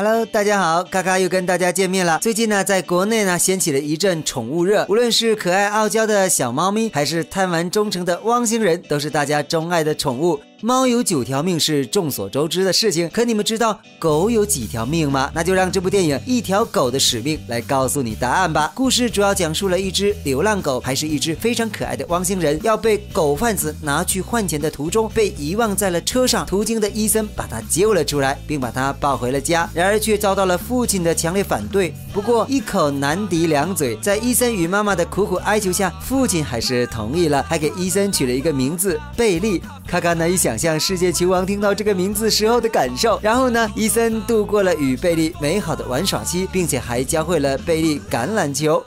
Hello，大家好，嘎嘎又跟大家见面了。最近呢，在国内呢掀起了一阵宠物热，无论是可爱傲娇的小猫咪，还是贪玩忠诚的汪星人，都是大家钟爱的宠物。猫有九条命是众所周知的事情，可你们知道狗有几条命吗？那就让这部电影《一条狗的使命》来告诉你答案吧。故事主要讲述了一只流浪狗，还是一只非常可爱的汪星人，要被狗贩子拿去换钱的途中被遗忘在了车上。途经的伊森把它救了出来，并把它抱回了家，然而却遭到了父亲的强烈反对。不过一口难敌两嘴，在伊森与妈妈的苦苦哀求下，父亲还是同意了，还给伊森取了一个名字贝利。卡卡难以想象世界球王听到这个名字时候的感受。然后呢，伊森度过了与贝利美好的玩耍期，并且还教会了贝利橄榄球。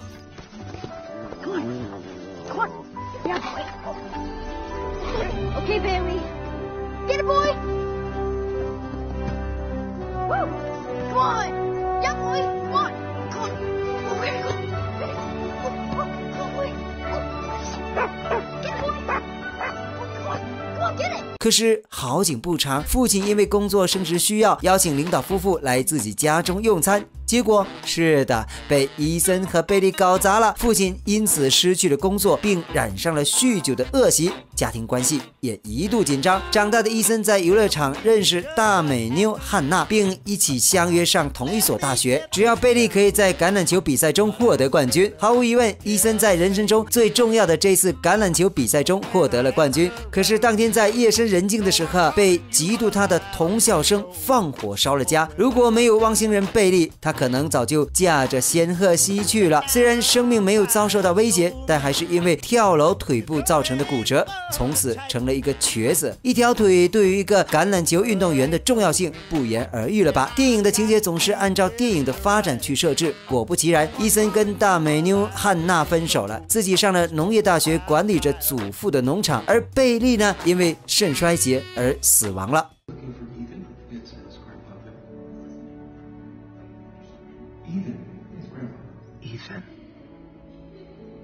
可是好景不长，父亲因为工作升职需要，邀请领导夫妇来自己家中用餐。结果是的，被伊森和贝利搞砸了。父亲因此失去了工作，并染上了酗酒的恶习，家庭关系也一度紧张。长大的伊森在游乐场认识大美妞汉娜，并一起相约上同一所大学。只要贝利可以在橄榄球比赛中获得冠军，毫无疑问，伊森在人生中最重要的这次橄榄球比赛中获得了冠军。可是当天在夜深人静的时刻，被嫉妒他的同校生放火烧了家。如果没有汪星人贝利，他。可能早就驾着仙鹤西去了。虽然生命没有遭受到威胁，但还是因为跳楼腿部造成的骨折，从此成了一个瘸子。一条腿对于一个橄榄球运动员的重要性不言而喻了吧？电影的情节总是按照电影的发展去设置。果不其然，伊森跟大美妞汉娜分手了，自己上了农业大学，管理着祖父的农场。而贝利呢，因为肾衰竭而死亡了。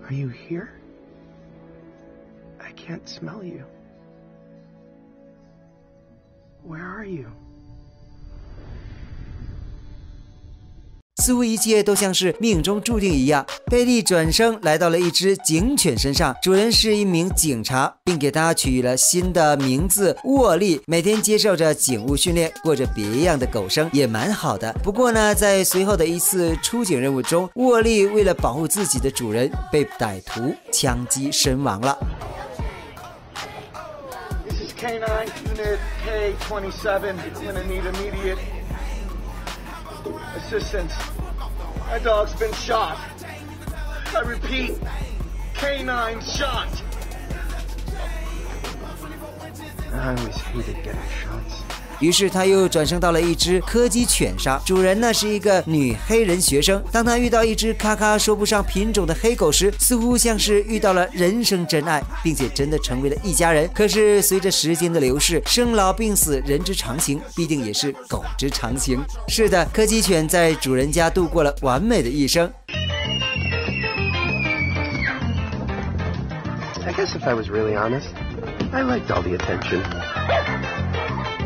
Are you here? I can't smell you. Where are you? 似乎一切都像是命中注定一样。贝利转生来到了一只警犬身上，主人是一名警察，并给他取了新的名字沃利。每天接受着警务训练，过着别样的狗生，也蛮好的。不过呢，在随后的一次出警任务中，沃利为了保护自己的主人，被歹徒枪击身亡了。Assistance. My dog's been shot. I repeat, canine shot. I always hated getting shots. 于是他又转生到了一只柯基犬上，主人呢是一个女黑人学生。当他遇到一只咔咔说不上品种的黑狗时，似乎像是遇到了人生真爱，并且真的成为了一家人。可是随着时间的流逝，生老病死，人之常情，必定也是狗之常情。是的，柯基犬在主人家度过了完美的一生。I guess if I was really honest, I liked all the attention.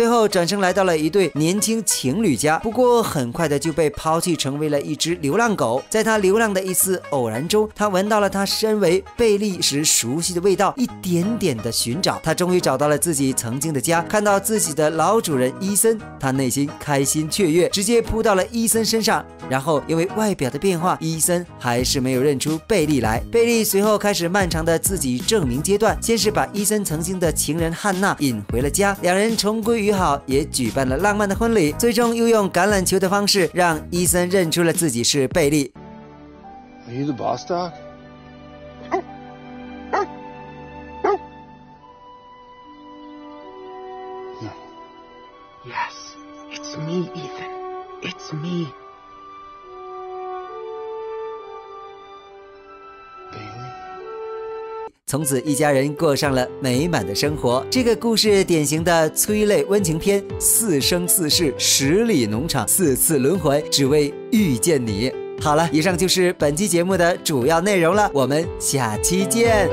最后转身来到了一对年轻情侣家，不过很快的就被抛弃，成为了一只流浪狗。在他流浪的一次偶然中，他闻到了他身为贝利时熟悉的味道，一点点的寻找，他终于找到了自己曾经的家。看到自己的老主人伊森，他内心开心雀跃，直接扑到了伊森身上。然后因为外表的变化，伊森还是没有认出贝利来。贝利随后开始漫长的自己证明阶段，先是把伊森曾经的情人汉娜引回了家，两人重归于。好，也举办了浪漫的婚礼，最终又用橄榄球的方式让伊森认出了自己是贝利。Are you the boss dog? Yes, it's me, Ethan. It's me. 从此，一家人过上了美满的生活。这个故事典型的催泪温情片，四生四世，十里农场，四次轮回，只为遇见你。好了，以上就是本期节目的主要内容了，我们下期见。